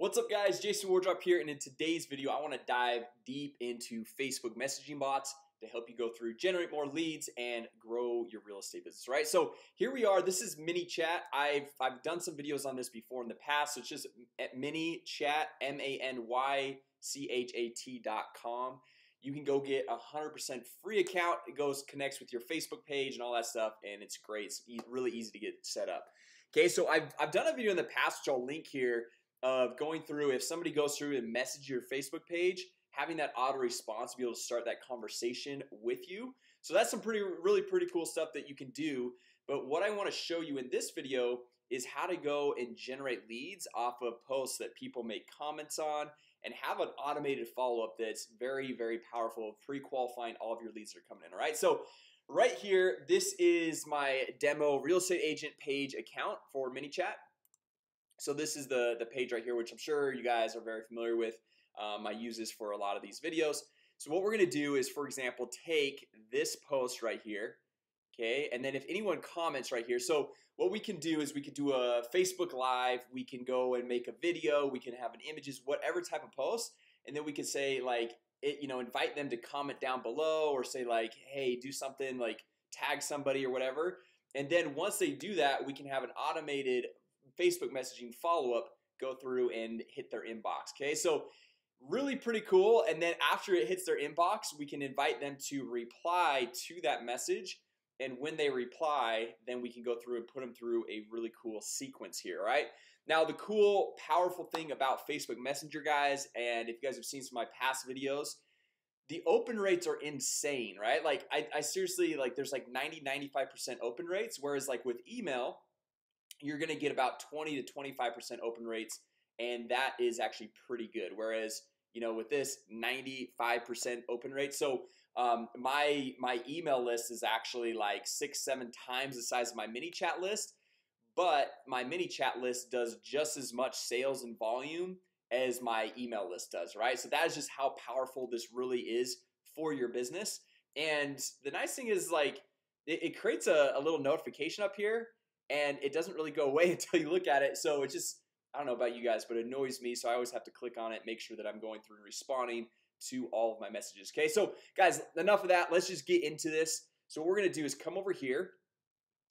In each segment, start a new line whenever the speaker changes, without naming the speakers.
What's up guys? Jason Wardrop here and in today's video I want to dive deep into Facebook messaging bots to help you go through generate more leads and grow your real estate business right? So here we are. This is ManyChat I've I've done some videos on this before in the past. So it's just at chat m-a-n-y-c-h-a-t dot com. You can go get a hundred percent free account. It goes connects with your Facebook page and all that stuff and it's great. It's e really easy to get set up. Okay so I've, I've done a video in the past which I'll link here of going through if somebody goes through and message your Facebook page having that auto response be able to start that conversation with you. So that's some pretty really pretty cool stuff that you can do. But what I want to show you in this video is how to go and generate leads off of posts that people make comments on and have an automated follow-up that's very very powerful pre-qualifying all of your leads that are coming in all right? So right here this is my demo real estate agent page account for ManyChat so this is the the page right here which I'm sure you guys are very familiar with. Um, I use this for a lot of these videos. So what we're gonna do is for example take this post right here Okay, and then if anyone comments right here so what we can do is we could do a Facebook Live. We can go and make a video. We can have an images whatever type of post. And then we can say like it you know invite them to comment down below or say like hey do something like tag somebody or whatever. And then once they do that we can have an automated Facebook messaging follow-up go through and hit their inbox Okay, so really pretty cool and then after it hits their inbox we can invite them to reply to that message and when they reply then we can go through and put them through a really cool sequence here right? Now the cool powerful thing about Facebook Messenger guys and if you guys have seen some of my past videos the open rates are insane right? Like I, I seriously like there's like 90 95% open rates whereas like with email you're gonna get about 20 to 25% open rates and that is actually pretty good. Whereas you know with this 95% open rate so um, my my email list is actually like six seven times the size of my ManyChat list but my ManyChat list does just as much sales and volume as my email list does right? So that is just how powerful this really is for your business. And the nice thing is like it, it creates a, a little notification up here and it doesn't really go away until you look at it. So it just I don't know about you guys but it annoys me. So I always have to click on it make sure that I'm going through and responding to all of my messages Okay, so guys enough of that. Let's just get into this. So what we're gonna do is come over here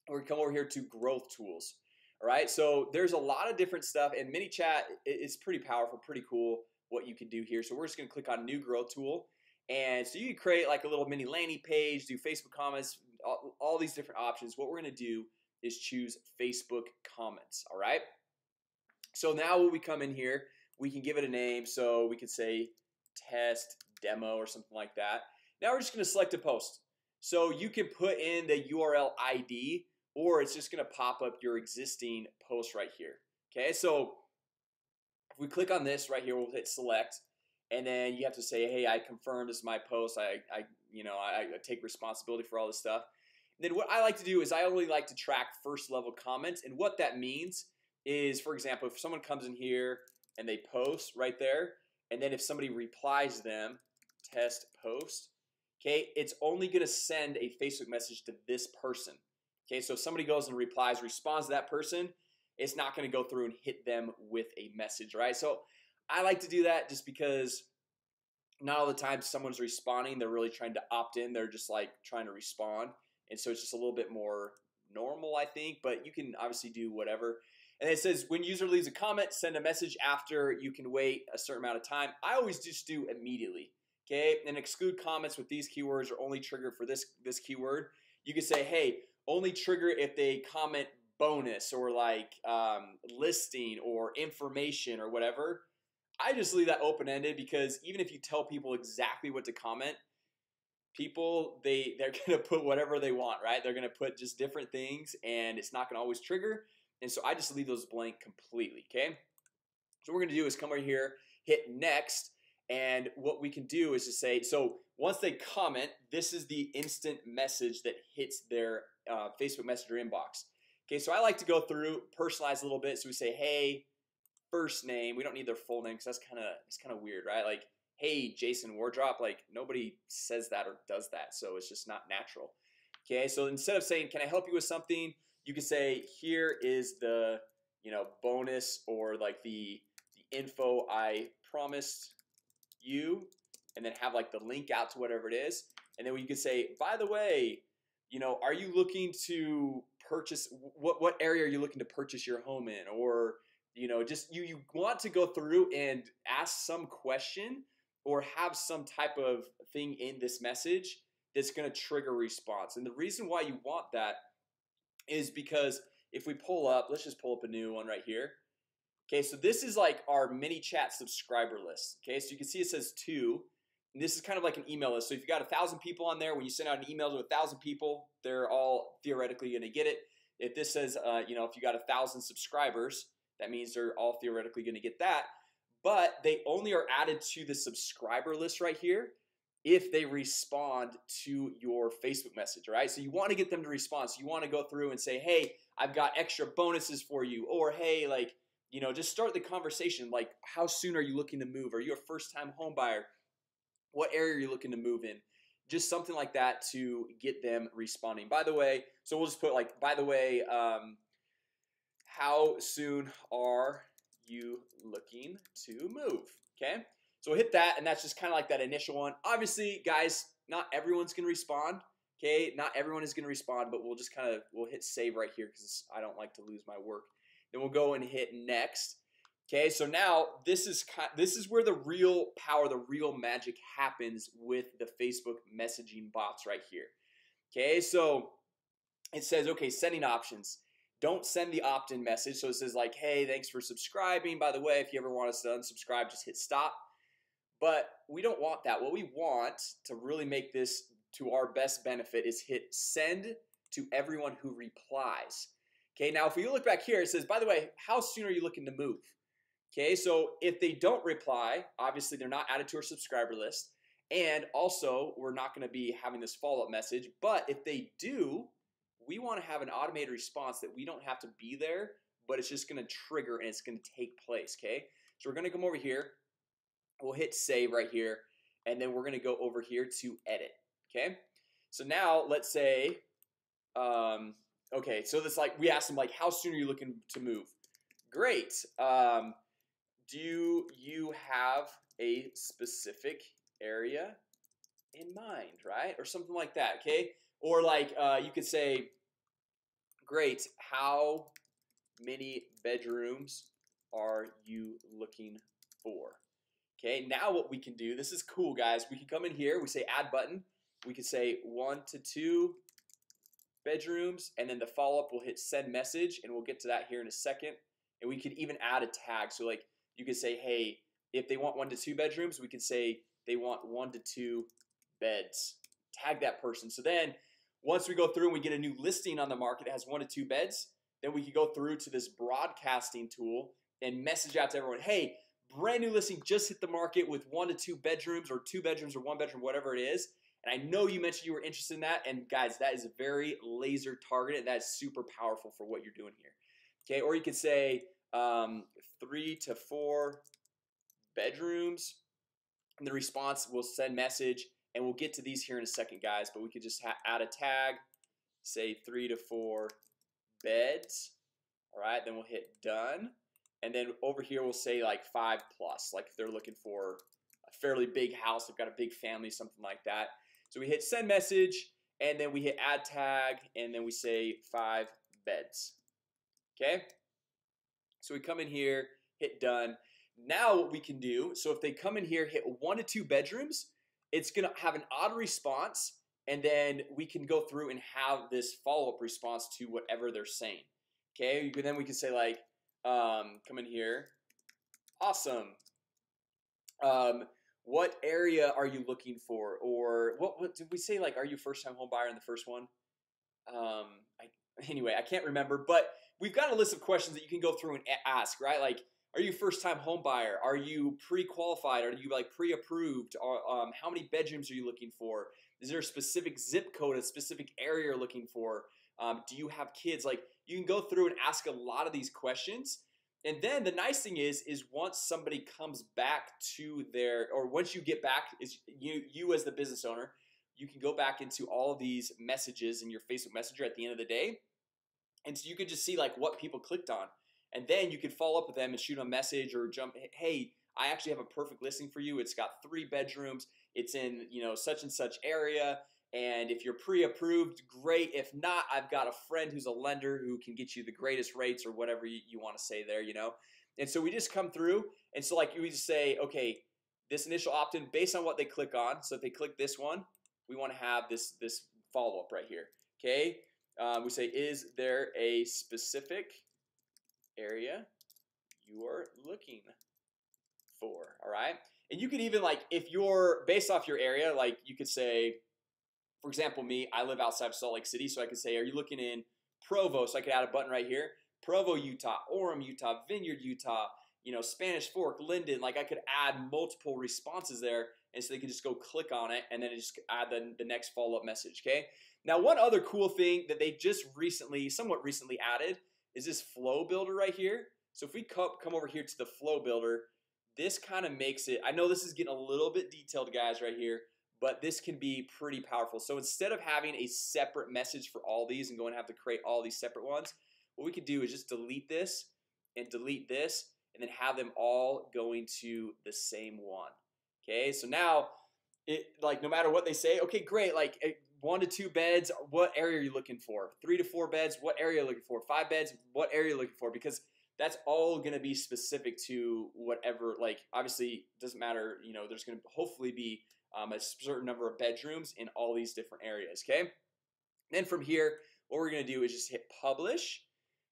or come over here to growth tools All right, so there's a lot of different stuff and ManyChat is pretty powerful pretty cool what you can do here. So we're just gonna click on new growth tool and so you can create like a little mini landing page do Facebook comments all, all these different options. What we're gonna do is choose Facebook comments All right? So now when we come in here we can give it a name. So we could say test demo or something like that. Now we're just gonna select a post. So you can put in the URL ID or it's just gonna pop up your existing post right here Okay, so if we click on this right here we'll hit select and then you have to say hey I confirm this is my post. I, I you know I, I take responsibility for all this stuff then what I like to do is I only like to track first level comments and what that means is for example if someone comes in here and they post right there and then if somebody replies them test post Okay, it's only gonna send a Facebook message to this person Okay, so if somebody goes and replies responds to that person It's not gonna go through and hit them with a message, right? So I like to do that just because not all the time someone's responding They're really trying to opt in They're just like trying to respond and so it's just a little bit more normal I think but you can obviously do whatever. And it says when user leaves a comment send a message after you can wait a certain amount of time. I always just do immediately Okay, and exclude comments with these keywords are only triggered for this this keyword. You can say hey only trigger if they comment bonus or like um, listing or information or whatever. I just leave that open-ended because even if you tell people exactly what to comment people they they're gonna put whatever they want right? They're gonna put just different things and it's not gonna always trigger. And so I just leave those blank completely okay? So we're gonna do is come over here hit next and what we can do is to say so once they comment this is the instant message that hits their uh, Facebook Messenger inbox. Okay, so I like to go through personalize a little bit. So we say hey first name. We don't need their full name because that's kind of it's kind of weird right? Like hey Jason Wardrop like nobody says that or does that so it's just not natural. Okay, so instead of saying can I help you with something? you can say here is the you know bonus or like the the info I promised you and then have like the link out to whatever it is. And then you could say by the way you know are you looking to purchase what what area are you looking to purchase your home in? or you know just you you want to go through and ask some question or have some type of thing in this message that's going to trigger response. And the reason why you want that is because if we pull up let's just pull up a new one right here. Okay, so this is like our ManyChat subscriber list Okay, so you can see it says two. And this is kind of like an email list. So if you got a thousand people on there when you send out an email to a thousand people They're all theoretically gonna get it. If this says, uh, you know, if you got a thousand subscribers That means they're all theoretically gonna get that but they only are added to the subscriber list right here if they respond to your Facebook message, right? So you want to get them to respond. So you want to go through and say, hey, I've got extra bonuses for you, or hey, like, you know, just start the conversation. Like, how soon are you looking to move? Are you a first-time home buyer? What area are you looking to move in? Just something like that to get them responding. By the way, so we'll just put like, by the way, um, how soon are you looking to move? Okay, so hit that, and that's just kind of like that initial one. Obviously, guys, not everyone's gonna respond. Okay, not everyone is gonna respond, but we'll just kind of we'll hit save right here because I don't like to lose my work. Then we'll go and hit next. Okay, so now this is this is where the real power, the real magic happens with the Facebook messaging bots right here. Okay, so it says okay, setting options. Don't send the opt-in message. So it says like, hey, thanks for subscribing. By the way, if you ever want us to unsubscribe, just hit stop. But we don't want that. What we want to really make this to our best benefit is hit send to everyone who replies. Okay, now if we look back here, it says, by the way, how soon are you looking to move? Okay, so if they don't reply, obviously they're not added to our subscriber list. And also, we're not going to be having this follow-up message. But if they do, we want to have an automated response that we don't have to be there, but it's just going to trigger and it's going to take place. Okay, so we're going to come over here. We'll hit save right here, and then we're going to go over here to edit. Okay, so now let's say, um, okay, so this like we asked them like, how soon are you looking to move? Great. Um, do you have a specific area in mind, right? Or something like that, okay? Or like uh, you could say, great, how many bedrooms are you looking for? Okay, now what we can do, this is cool guys, we can come in here, we say add button, we can say one to two bedrooms and then the follow-up will hit send message and we'll get to that here in a second. And we could even add a tag. So like you could say hey if they want one to two bedrooms we could say they want one to two beds. Tag that person. So then once we go through and we get a new listing on the market that has one to two beds then we can go through to this broadcasting tool and message out to everyone hey brand new listing just hit the market with one to two bedrooms or two bedrooms or one bedroom whatever it is. And I know you mentioned you were interested in that and guys that is very laser targeted. That is super powerful for what you're doing here. Okay, or you could say um, three to four bedrooms. And the response will send message and we'll get to these here in a second guys but we could just add a tag say three to four beds. All right then we'll hit done. And then over here we'll say like five plus like if they're looking for a fairly big house. They've got a big family something like that. So we hit send message and then we hit add tag and then we say five beds. Okay, so we come in here hit done. Now what we can do so if they come in here hit one to two bedrooms it's gonna have an odd response and then we can go through and have this follow-up response to whatever they're saying Okay, then we can say like um, come in here. Awesome. Um, what area are you looking for? Or what, what did we say like are you first-time home buyer in the first one? Um, I, anyway I can't remember but we've got a list of questions that you can go through and ask right? Like are you first-time home buyer? Are you pre-qualified? Are you like pre-approved? Um, how many bedrooms are you looking for? Is there a specific zip code a specific area you're looking for? Um, do you have kids? Like you can go through and ask a lot of these questions. And then the nice thing is is once somebody comes back to their or once you get back is you you as the business owner you can go back into all of these messages in your Facebook Messenger at the end of the day. And so you could just see like what people clicked on and then you could follow up with them and shoot a message or jump hey I actually have a perfect listing for you. It's got three bedrooms. It's in you know such and such area. And if you're pre-approved great. If not I've got a friend who's a lender who can get you the greatest rates or whatever you, you want to say there you know? And so we just come through. And so like we just say okay this initial opt-in based on what they click on so if they click this one we want to have this this follow-up right here okay? Um, we say is there a specific area you are looking for all right? And you could even like if you're based off your area like you could say for example me I live outside of Salt Lake City so I could say are you looking in Provo? So I could add a button right here Provo Utah Orem Utah Vineyard Utah you know Spanish Fork Lindon. Like I could add multiple responses there and so they can just go click on it and then just add the, the next follow-up message okay? Now one other cool thing that they just recently somewhat recently added is this flow builder right here? So if we come, over here to the flow builder this kind of makes it I know this is getting a little bit detailed guys right here but this can be pretty powerful. So instead of having a separate message for all these and going to have to create all these separate ones what we could do is just delete this and delete this and then have them all going to the same one. Okay, so now it like no matter what they say okay great like eh, one to two beds what area are you looking for? Three to four beds what area are you looking for? Five beds what area are you looking for? Because that's all gonna be specific to whatever like obviously doesn't matter you know there's gonna hopefully be um, a certain number of bedrooms in all these different areas okay? Then from here what we're gonna do is just hit publish.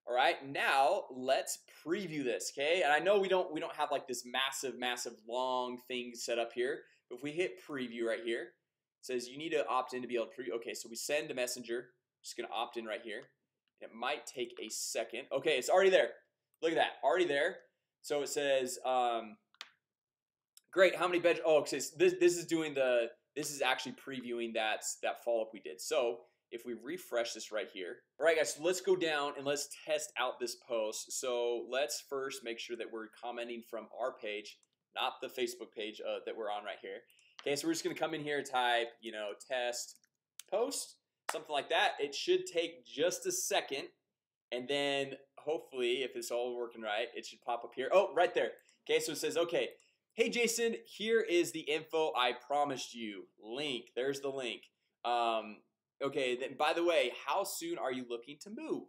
All right now let's preview this okay? And I know we don't we don't have like this massive massive long thing set up here but if we hit preview right here says you need to opt in to be able to preview okay so we send a messenger just gonna opt in right here. It might take a second. Okay it's already there. Look at that already there. So it says um great how many bed oh okay this this is doing the this is actually previewing that that follow-up we did. So if we refresh this right here all right guys so let's go down and let's test out this post. So let's first make sure that we're commenting from our page not the Facebook page uh, that we're on right here okay so we're just gonna come in here and type you know test post something like that it should take just a second and then hopefully if it's all working right it should pop up here oh right there okay so it says okay hey Jason here is the info I promised you link there's the link um, Okay, then by the way, how soon are you looking to move?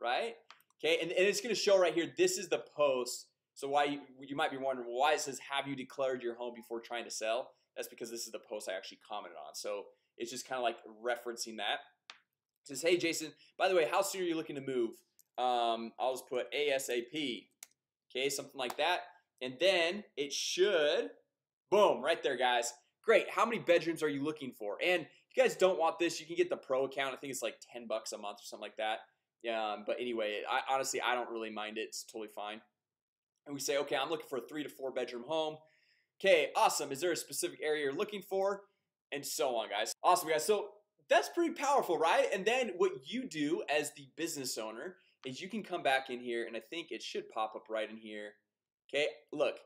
Right? Okay, and, and it's gonna show right here. This is the post. So why you, you might be wondering why it says have you declared your home before trying to sell? That's because this is the post I actually commented on. So it's just kind of like referencing that. It says, hey Jason, by the way, how soon are you looking to move? Um, I'll just put ASAP. Okay, something like that. And then it should, boom, right there, guys. Great. How many bedrooms are you looking for? And if you guys don't want this you can get the pro account I think it's like 10 bucks a month or something like that yeah but anyway I honestly I don't really mind it it's totally fine and we say okay I'm looking for a three to four bedroom home okay awesome. Is there a specific area you're looking for? And so on guys. Awesome guys. So that's pretty powerful right? And then what you do as the business owner is you can come back in here and I think it should pop up right in here. Okay look.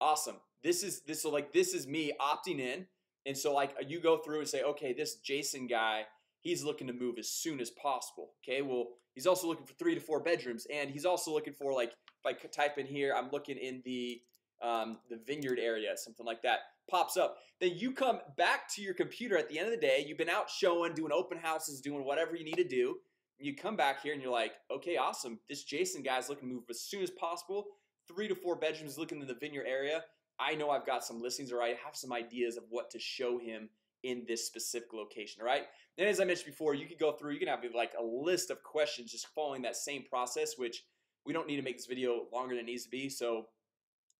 Awesome. This is this so like this is me opting in. And so like you go through and say okay this Jason guy he's looking to move as soon as possible. Okay well he's also looking for three to four bedrooms and he's also looking for like if I type in here I'm looking in the um, the vineyard area something like that pops up. Then you come back to your computer at the end of the day you've been out showing doing open houses doing whatever you need to do. You come back here and you're like okay awesome. This Jason guy's looking to move as soon as possible. Three to four bedrooms looking in the vineyard area. I know I've got some listings or I have some ideas of what to show him in this specific location right? and as I mentioned before you could go through you can have like a list of questions just following that same process which we don't need to make this video longer than it needs to be. So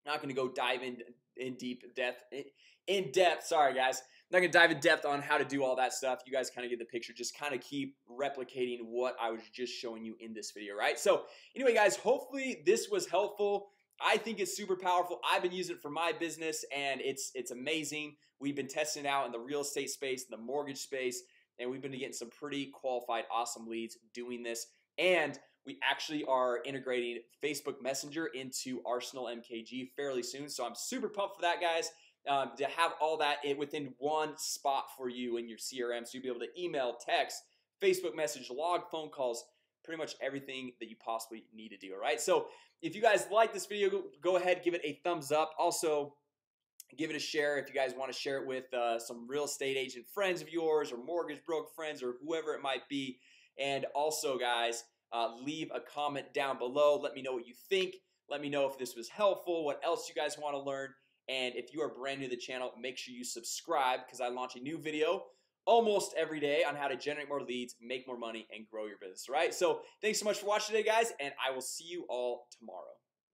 not going to go dive in in deep depth in depth sorry guys. I'm not gonna dive in depth on how to do all that stuff. You guys kind of get the picture. Just kind of keep replicating what I was just showing you in this video right? So anyway guys hopefully this was helpful. I think it's super powerful. I've been using it for my business and it's it's amazing. We've been testing out in the real estate space the mortgage space and we've been getting some pretty qualified awesome leads doing this. And we actually are integrating Facebook Messenger into Arsenal MKG fairly soon So I'm super pumped for that guys. Um, to have all that it within one spot for you in your CRM so you'll be able to email text Facebook message log phone calls pretty much everything that you possibly need to do all right? So if you guys like this video go ahead give it a thumbs up. Also give it a share if you guys want to share it with uh, some real estate agent friends of yours or mortgage broker friends or whoever it might be. And also guys uh, leave a comment down below. Let me know what you think. Let me know if this was helpful what else you guys want to learn. And if you are brand new to the channel make sure you subscribe because I launch a new video almost every day on how to generate more leads make more money and grow your business right? So thanks so much for watching today guys and I will see you all tomorrow